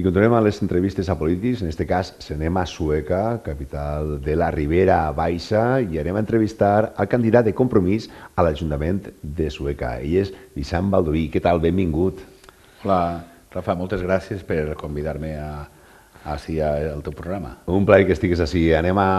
I continuem amb les entrevistes a polítics, en aquest cas anem a Sueca, capital de la Ribera Baixa, i anem a entrevistar al candidat de compromís a l'Ajuntament de Sueca. Ell és Vicent Baldoví. Què tal? Benvingut. Hola, Rafa, moltes gràcies per convidar-me a, així al teu programa. Un plaer que estigues així. Anem a,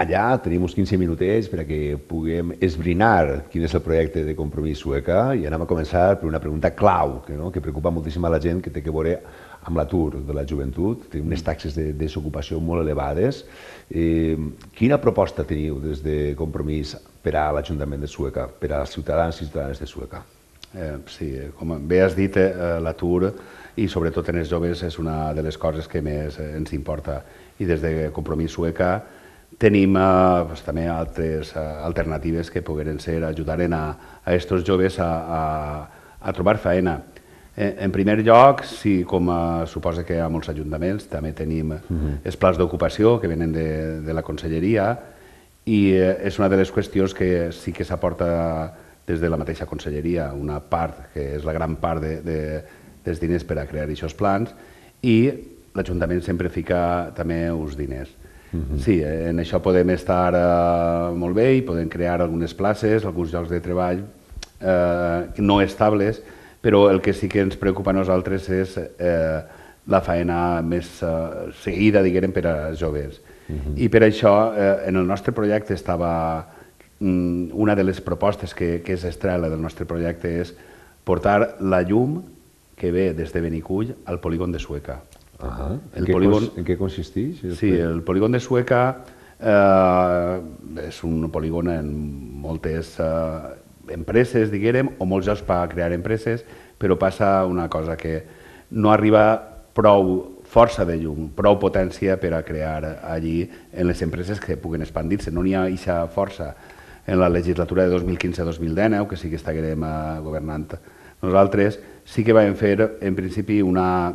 allà, tenim uns 15 minutets per a que puguem esbrinar quin és el projecte de compromís sueca i anem a començar per una pregunta clau que, no? que preocupa moltíssim a la gent que té que veure amb l'atur de la joventut, tenim unes taxes de desocupació molt elevades. Eh, quina proposta teniu des de Compromís per a l'Ajuntament de Sueca, per als ciutadans i ciutadanes de Sueca? Eh, sí, com bé has dit, eh, l'atur i sobretot en els joves és una de les coses que més ens importa. I des de Compromís Sueca tenim eh, pues, també altres eh, alternatives que pogueren ser ajudaren a, a estos joves a, a, a trobar feina. Eh, en primer lloc, sí, com eh, suposa que a molts ajuntaments, també tenim uh mhm. -huh. els plans d'ocupació que venen de, de la conselleria i eh, és una de les qüestions que sí que s'aporta des de la mateixa conselleria, una part, que és la gran part de, de, dels diners per a crear aquests plans, i l'Ajuntament sempre fica també uns diners. Uh mhm. -huh. Sí, en això podem estar eh, molt bé i podem crear algunes places, alguns llocs de treball eh, no estables, però el que sí que ens preocupa a nosaltres és eh, la feina més eh, seguida, diguem, per a joves. Uh mhm. -huh. I per això, eh, en el nostre projecte estava... Mm, una de les propostes que, que és estrela del nostre projecte és portar la llum que ve des de Benicull al polígon de Sueca. Uh -huh. en, què polígon... en què consisteix? Sí, el polígon de Sueca eh, és un polígon en moltes eh, empreses, diguérem, o molts jocs per crear empreses, però passa una cosa que no arriba prou força de llum, prou potència per a crear allí en les empreses que puguen expandir-se. No n'hi ha aquesta força en la legislatura de 2015-2019, que sí que estiguem eh, governant nosaltres, sí que vam fer en principi una,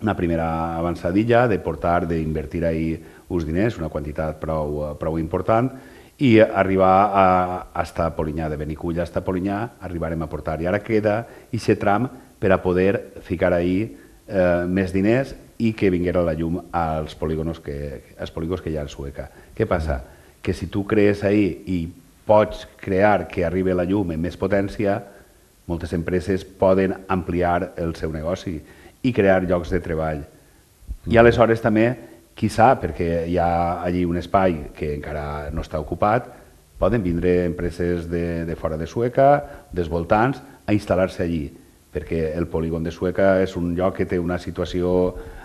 una primera avançadilla de portar, d'invertir ahir uns diners, una quantitat prou, prou important, i arribar a, a estar Polinyà, de Benicull a Polinyà, arribarem a portar. I ara queda aquest tram per a poder ficar ahir eh, més diners i que vinguera la llum als polígons que, als polígons que hi ha a Sueca. Què passa? Que si tu crees ahir i pots crear que arribi la llum en més potència, moltes empreses poden ampliar el seu negoci i crear llocs de treball. I aleshores també qui sap, perquè hi ha allí un espai que encara no està ocupat, poden vindre empreses de, de fora de Sueca, dels voltants, a instal·lar-se allí, perquè el polígon de Sueca és un lloc que té una situació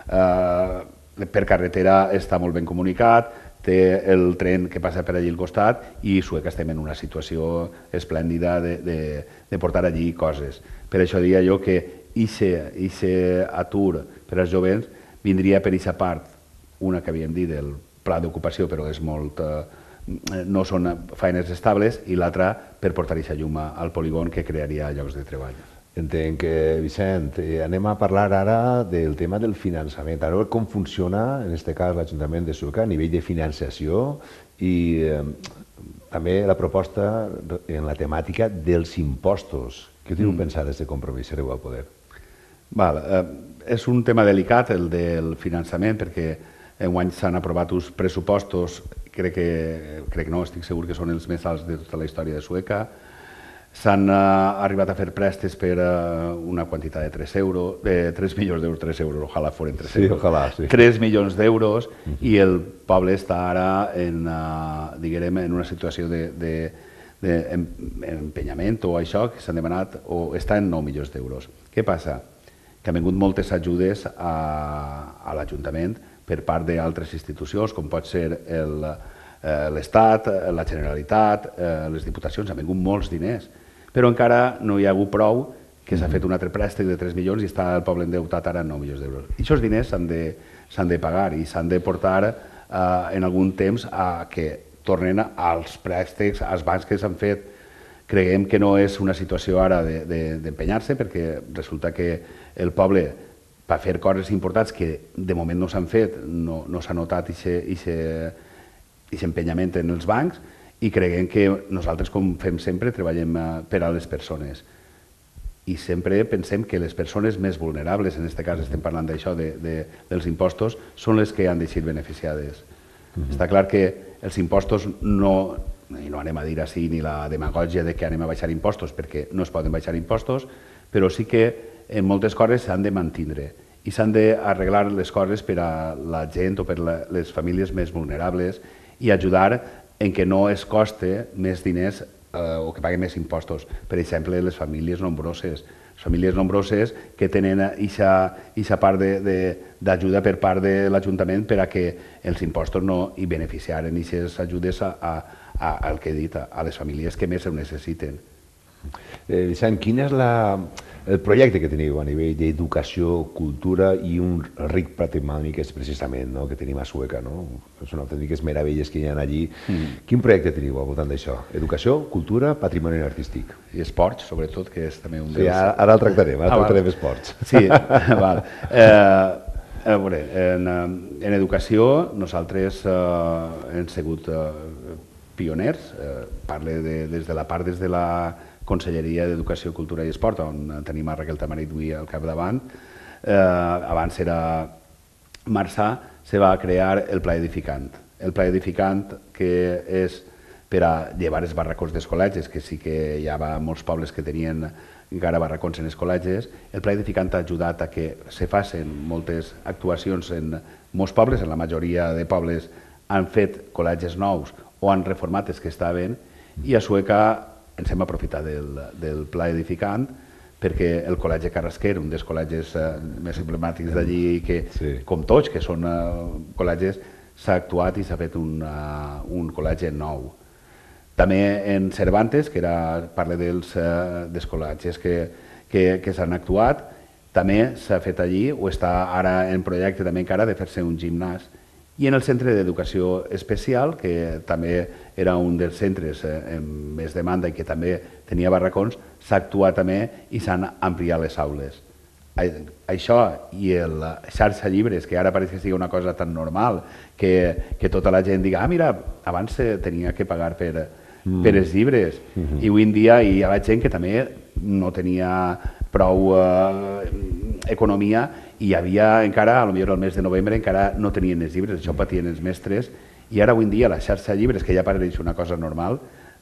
eh, per carretera està molt ben comunicat, té el tren que passa per allí al costat i Sueca estem en una situació esplèndida de, de, de portar allí coses. Per això diria jo que aquest atur per als jovents vindria per aquesta part una que havíem dit del pla d'ocupació, però és molt, eh, no són feines estables, i l'altra per portar aquesta llum al polígon que crearia llocs de treball. Entenc que, Vicent, eh, anem a parlar ara del tema del finançament. A veure com funciona, en aquest cas, l'Ajuntament de Sueca a nivell de financiació i eh, també la proposta en la temàtica dels impostos. Què teniu mm. pensat des de compromís? Sereu al poder. Val, eh, és un tema delicat, el del finançament, perquè Enguany s'han aprovat uns pressupostos, crec que, crec no, estic segur que són els més alts de tota la història de Sueca. S'han uh, arribat a fer prestes per uh, una quantitat de 3 euros, de 3 milions d'euros, 3 euros, ojalà foren 3 sí, euros. Ojalà, sí. 3 milions d'euros uh -huh. i el poble està ara en, uh, diguem, en una situació de, de, d'empenyament o això que s'han demanat, o està en 9 milions d'euros. Què passa? Que han vingut moltes ajudes a, a l'Ajuntament per part d'altres institucions, com pot ser eh, l'Estat, la Generalitat, eh, les Diputacions, han vingut molts diners, però encara no hi ha hagut prou que s'ha fet un altre préstec de 3 milions i està el poble endeutat ara en 9 milions d'euros. I aquests diners s'han de, de pagar i s'han de portar eh, en algun temps a que tornen als préstecs, als bancs que s'han fet. Creiem que no és una situació ara d'empenyar-se de, de, perquè resulta que el poble per fer coses importants que de moment no s'han fet, no, no s'ha notat aquest empenyament en els bancs i creiem que nosaltres, com fem sempre, treballem eh, per a les persones. i sempre pensem que les persones més vulnerables, en aquest cas estem parlant d'això, de, de, dels impostos, són les que han d'eixir beneficiades. Uh -huh. Està clar que els impostos no, i no anem a dir així ni la demagògia de que anem a baixar impostos, perquè no es poden baixar impostos, però sí que en moltes coses s'han de mantindre i s'han d'arreglar les coses per a la gent o per a les famílies més vulnerables i ajudar en què no es coste més diners eh, o que paguen més impostos. Per exemple, les famílies nombroses. Les famílies nombroses que tenen aquesta part d'ajuda per part de l'Ajuntament per a que els impostos no hi beneficiaren aquestes ajudes a, a, a, al que he dit, a, les famílies que més ho necessiten. Eh, Vicent, quin és la, el projecte que teniu a nivell d'educació, cultura i un ric patrimoni que és precisament no, que tenim a Sueca, no? Són autèntiques meravelles que hi ha allí. Mm. Quin projecte teniu al voltant d'això? Educació, cultura, patrimoni artístic? I esports, sobretot, que és també un dels... Sí, ara, ara el tractarem, ara ah, tractarem val. esports. Sí, val. Eh, a veure, en, en educació nosaltres eh, hem sigut eh, pioners, eh, parle de, des de la part des de la Conselleria d'Educació, Cultura i Esport, on tenim a Raquel Tamarit avui al capdavant. Eh, abans era Marçà, se va crear el Pla Edificant. El Pla Edificant, que és per a llevar els barracons dels col·legis, que sí que hi havia molts pobles que tenien encara barracons en els col·legis, el Pla Edificant ha ajudat a que se facin moltes actuacions en molts pobles, en la majoria de pobles han fet col·legis nous o han reformat els que estaven, i a Sueca ens hem aprofitat del, del pla edificant perquè el Col·legi Carrasquer, un dels col·legis eh, més emblemàtics d'allí, que, sí. com tots, que són eh, col·legis, s'ha actuat i s'ha fet un, uh, un col·legi nou. També en Cervantes, que era, parla dels, uh, dels col·legis que, que, que s'han actuat, també s'ha fet allí, o està ara en projecte també encara de fer-se un gimnàs, i en el centre d'educació especial, que també era un dels centres eh, amb més demanda i que també tenia barracons, s'ha actuat també i s'han ampliat les aules. Això i la xarxa llibres, que ara pareix que sigui una cosa tan normal, que, que tota la gent diga, ah, mira, abans se tenia que pagar per, mm. per els llibres, mm -hmm. i avui en dia hi ha gent que també no tenia prou eh, economia i havia encara, a lo millor el mes de novembre, encara no tenien els llibres, això patien els mestres, i ara avui en dia la xarxa de llibres, que ja pareix una cosa normal,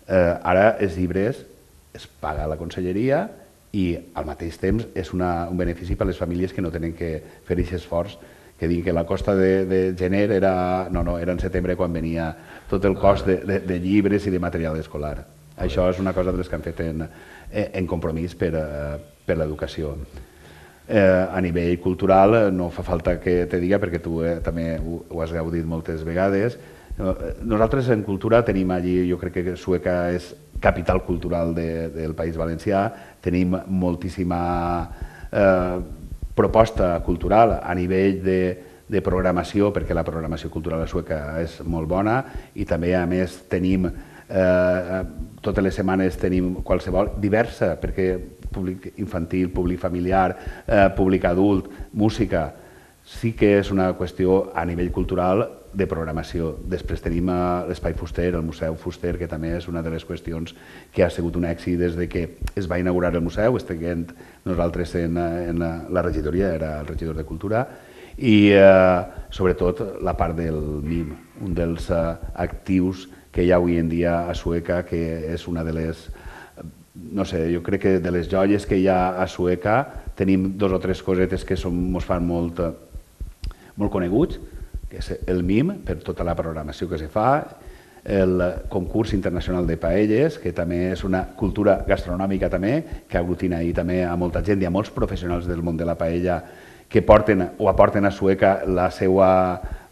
eh, ara els llibres es paga la conselleria i al mateix temps és una, un benefici per a les famílies que no tenen que fer aquest esforç que dic que la costa de, de gener era, no, no, era en setembre quan venia tot el cost de, de, de llibres i de material escolar. Això és una cosa de les que han fet en, en compromís per, eh, per l'educació. Eh, a nivell cultural eh, no fa falta que te diga perquè tu eh, també ho, ho has gaudit moltes vegades. Eh, nosaltres en cultura tenim allí, jo crec que Sueca és capital cultural de, del País Valencià, tenim moltíssima eh, proposta cultural a nivell de, de programació, perquè la programació cultural a Sueca és molt bona, i també, a més, tenim eh, totes les setmanes tenim qualsevol diversa, perquè públic infantil, públic familiar, eh, públic adult, música, sí que és una qüestió a nivell cultural de programació. Després tenim eh, l'Espai Fuster, el Museu Fuster, que també és una de les qüestions que ha sigut un èxit des de que es va inaugurar el museu, estiguent nosaltres en, eh, en la regidoria, era el regidor de Cultura, i eh, sobretot la part del MIM, un dels eh, actius que hi ha avui en dia a Sueca, que és una de les no sé, jo crec que de les joies que hi ha a Sueca tenim dos o tres cosetes que som, fan molt, molt coneguts, que és el MIM, per tota la programació que se fa, el concurs internacional de paelles, que també és una cultura gastronòmica també, que aglutina ahir també a molta gent i a molts professionals del món de la paella que porten o aporten a Sueca la seva Eh, eh,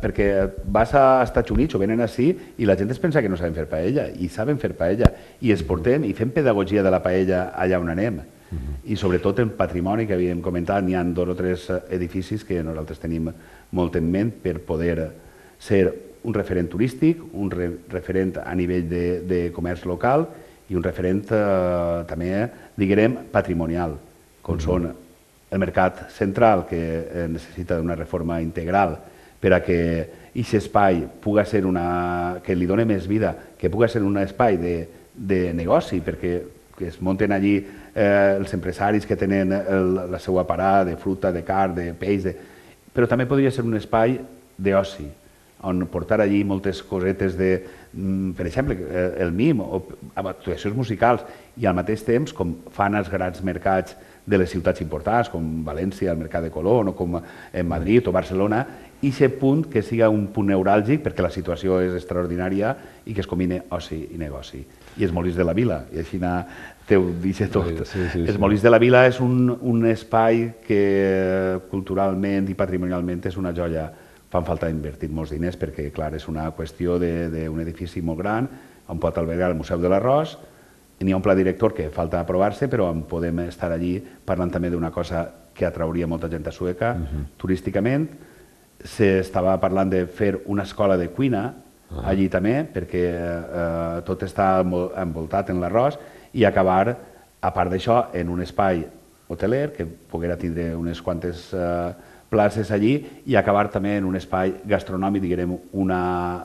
perquè vas a Estats Units o venen així i la gent es pensa que no saben fer paella i saben fer paella i es portem i fem pedagogia de la paella allà on anem uh -huh. i sobretot el patrimoni que havíem comentat n'hi ha dos o tres eh, edificis que nosaltres tenim molt en ment per poder ser un referent turístic, un re referent a nivell de, de comerç local i un referent eh, també, diguem, patrimonial, com uh -huh. són el mercat central, que necessita una reforma integral per a que aquest espai puga ser una, que li doni més vida, que puga ser un espai de, de negoci, perquè que es munten allí eh, els empresaris que tenen el, la seva parada de fruta, de carn, de peix, de... però també podria ser un espai d'oci, on portar allí moltes cosetes de, mm, per exemple, eh, el MIM, o actuacions musicals, i al mateix temps, com fan els grans mercats de les ciutats importants, com València, el Mercat de Colón, o com en Madrid o Barcelona, i aquest punt que siga un punt neuràlgic perquè la situació és extraordinària i que es combine oci i negoci. I els Molins de la Vila, i així te ho dice tot. Sí, sí, els Molins de la Vila és un, un espai que culturalment i patrimonialment és una joia. Fan falta invertir molts diners perquè, clar, és una qüestió d'un edifici molt gran on pot albergar el Museu de l'Arròs, n'hi ha un pla director que falta aprovar-se, però en podem estar allí parlant també d'una cosa que atrauria molta gent a Sueca, uh -huh. turísticament, s'estava parlant de fer una escola de cuina -huh. allí també, perquè eh, tot està envoltat en l'arròs, i acabar, a part d'això, en un espai hoteler, que poguera tindre unes quantes eh, places allí, i acabar també en un espai gastronòmic, diguem, una,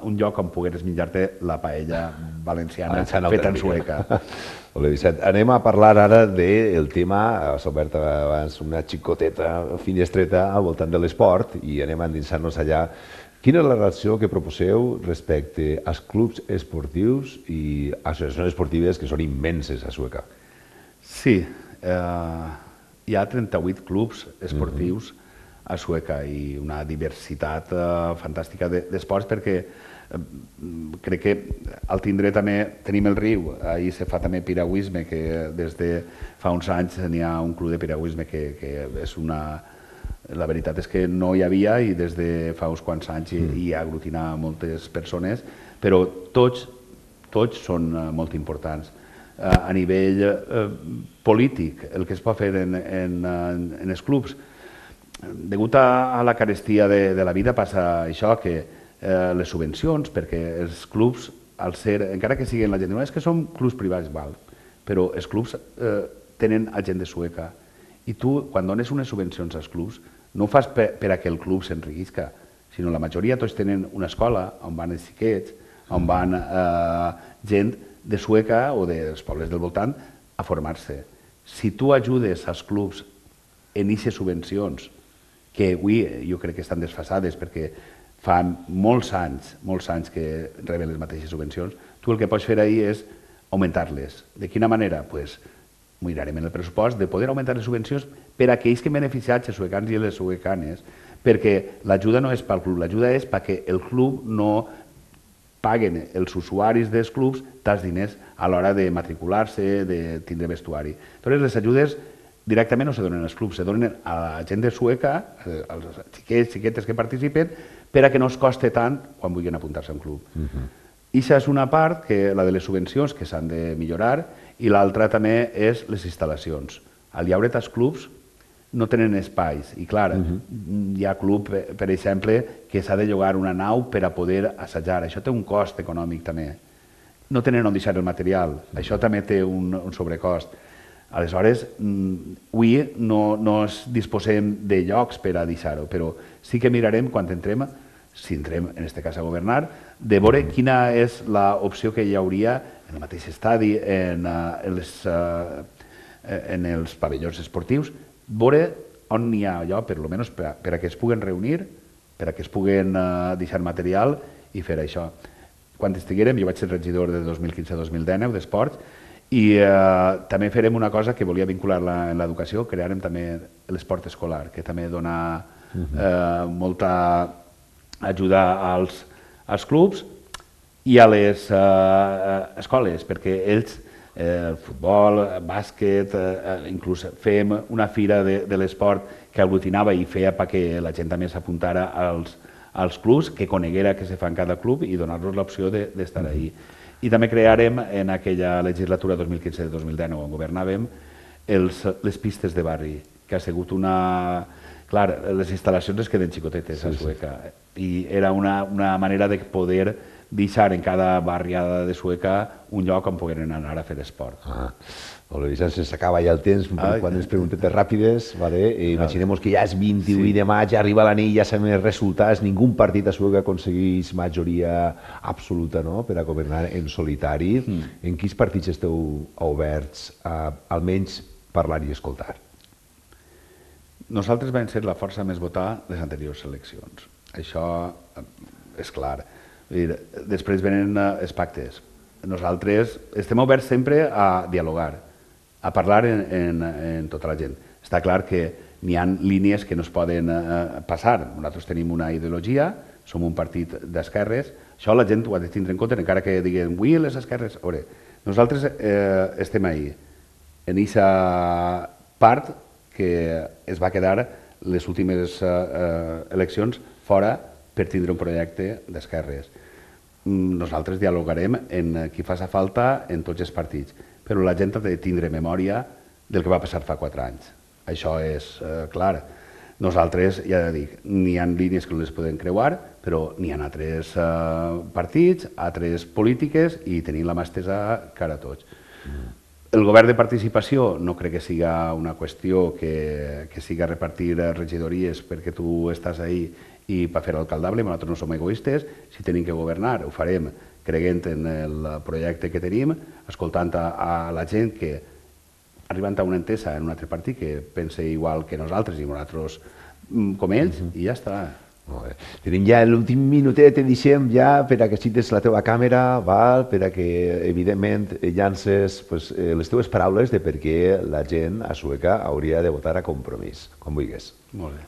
un lloc on pogueres menjar-te la paella valenciana, valenciana feta en sueca. Hola, Vicent. Anem a parlar ara del tema, has obert abans una xicoteta finestreta al voltant de l'esport i anem a endinsar-nos allà. Quina és la relació que proposeu respecte als clubs esportius i associacions esportives que són immenses a Sueca? Sí, eh, hi ha 38 clubs esportius mm -hmm. A Sueca i una diversitat eh, fantàstica d'esports perquè crec que al tindré també tenim el riu, ahir se fa també piragüisme, que des de fa uns anys n'hi ha un club de piragüisme que, que és una... La veritat és que no hi havia i des de fa uns quants anys mm. hi, hi aglutina moltes persones, però tots, tots són uh, molt importants. Uh, a nivell polític, el que es pot fer en, en, en els clubs, degut a, a la carestia de, de la vida passa això, que eh, les subvencions, perquè els clubs, al ser, encara que siguin la gent, no és que són clubs privats, val, però els clubs eh, tenen agenda sueca i tu, quan dones unes subvencions als clubs, no ho fas per, per a que el club s'enriquisca, sinó la majoria tots tenen una escola on van els xiquets, on van eh, gent de Sueca o dels pobles del voltant a formar-se. Si tu ajudes als clubs en aquestes subvencions, que avui jo crec que estan desfasades perquè fa molts anys, molts anys que reben les mateixes subvencions, tu el que pots fer ahir és augmentar-les. De quina manera? Pues, mirarem en el pressupost de poder augmentar les subvencions per a aquells que han beneficiat els suecans i les suecanes, perquè l'ajuda no és pel club, l'ajuda és perquè el club no paguen els usuaris dels clubs tants diners a l'hora de matricular-se, de tindre vestuari. Llavors, les ajudes directament no se donen als clubs, se donen a la gent de Sueca, als xiquets, xiquetes que participen, per a que no es coste tant quan vulguin apuntar-se a un club. Uh -huh. Ixa és una part, que la de les subvencions, que s'han de millorar, i l'altra també és les instal·lacions. Al llauret els clubs no tenen espais, i clar, uh -huh. hi ha club, per exemple, que s'ha de llogar una nau per a poder assajar. Això té un cost econòmic també. No tenen on deixar el material, uh -huh. això també té un, un sobrecost. Aleshores, mm, avui no, no es disposem de llocs per a deixar-ho, però sí que mirarem quan entrem si entrem, en aquest cas, a governar, de veure quina és l'opció que hi hauria en el mateix estadi, en, en, les, uh, en els pavellons esportius, veure on n'hi ha allò, per almenys per, per a que es puguen reunir, per a que es puguen deixar material i fer això. Quan estiguérem, jo vaig ser regidor de 2015-2019 d'esports, i eh, també farem una cosa que volia vincular-la en l'educació, crearem també l'esport escolar, que també dona eh, molta ajuda als, als clubs i a les eh, escoles, perquè ells, eh, futbol, bàsquet, eh, inclús fem una fira de, de l'esport que aglutinava i feia perquè la gent també s'apuntara als, als clubs, que coneguera què se fa en cada club i donar-los l'opció d'estar de, ahí. I també crearem en aquella legislatura 2015-2019 on governàvem els, les pistes de barri, que ha sigut una, Clar, les instal·lacions es queden xicotetes sí, a Sueca sí. i era una, una manera de poder deixar en cada barriada de Sueca un lloc on pogueren anar a fer esport. Ah. Molt bé, se'ns acaba ja el temps, ah, quan les preguntetes ràpides, vale? I imaginem que ja és 21 sí. de maig, arriba la nit, ja sabem els resultats, ningú partit a Sueca aconsegueix majoria absoluta no? per a governar en solitari. Mm. En quins partits esteu oberts, a, almenys parlar i escoltar. Nosaltres vam ser la força més votada les anteriors eleccions. Això eh, és clar. Dir, després venen eh, els pactes. Nosaltres estem oberts sempre a dialogar, a parlar en, en, en tota la gent. Està clar que n'hi ha línies que no es poden eh, passar. Nosaltres tenim una ideologia, som un partit d'esquerres, això la gent ho ha de tindre en compte, encara que diguin, avui les esquerres... Veure, nosaltres eh, estem ahí, en aquesta part que es va quedar les últimes eh, eh, eleccions fora per tindre un projecte d'esquerres. Mm, nosaltres dialogarem en qui faci falta en tots els partits, però la gent ha de tindre memòria del que va passar fa quatre anys. Això és eh, clar. Nosaltres, ja dic, n'hi ha línies que no les podem creuar, però n'hi ha altres eh, partits, altres polítiques i tenim la mà estesa cara a tots. Mm. El govern de participació no crec que siga una qüestió que, que siga repartir regidories perquè tu estàs ahí i per fer alcaldable, nosaltres no som egoistes, si tenim que governar ho farem creient en el projecte que tenim, escoltant a, a la gent que arribant a una entesa en un altre partit que pense igual que nosaltres i nosaltres mm, com ells, uh -huh. i ja està. Molt bé. Tenim ja l'últim minutet, et deixem ja per a que cites la teva càmera, val? per a que, evidentment, llances pues, eh, les teves paraules de per què la gent a Sueca hauria de votar a compromís, com vulguis. Molt bé.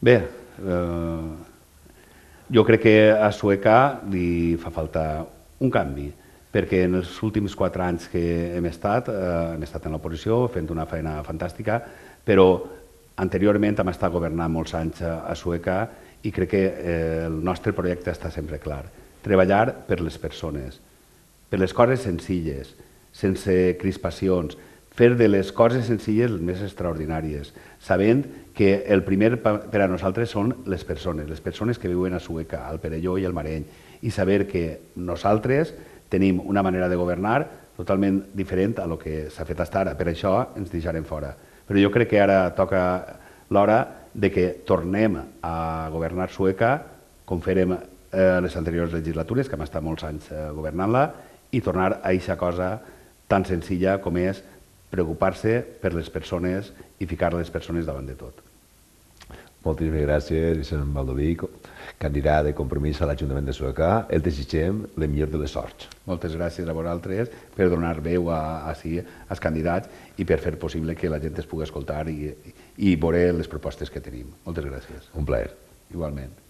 Bé, eh, jo crec que a Sueca li fa falta un canvi perquè en els últims quatre anys que hem estat, eh, hem estat en l'oposició fent una feina fantàstica, però anteriorment hem estat governant molts anys a, a Sueca i crec que eh, el nostre projecte està sempre clar. Treballar per les persones, per les coses senzilles, sense crispacions, fer de les coses senzilles les més extraordinàries, sabent que el primer per a nosaltres són les persones, les persones que viuen a Sueca, al Perelló i al Mareny, i saber que nosaltres tenim una manera de governar totalment diferent a lo que s'ha fet fins ara. Per això ens deixarem fora. Però jo crec que ara toca l'hora de que tornem a governar Sueca com farem eh, les anteriors legislatures, que hem estat molts anys eh, governant-la, i tornar a aquesta cosa tan senzilla com és preocupar-se per les persones i ficar les persones davant de tot. Moltíssimes gràcies, Vicent Baldoví, candidat de compromís a l'Ajuntament de Sueca. El desitgem la millor de les sorts. Moltes gràcies a vosaltres per donar veu a, a, sí, als candidats i per fer possible que la gent es pugui escoltar i, i veure les propostes que tenim. Moltes gràcies. Un plaer. Igualment.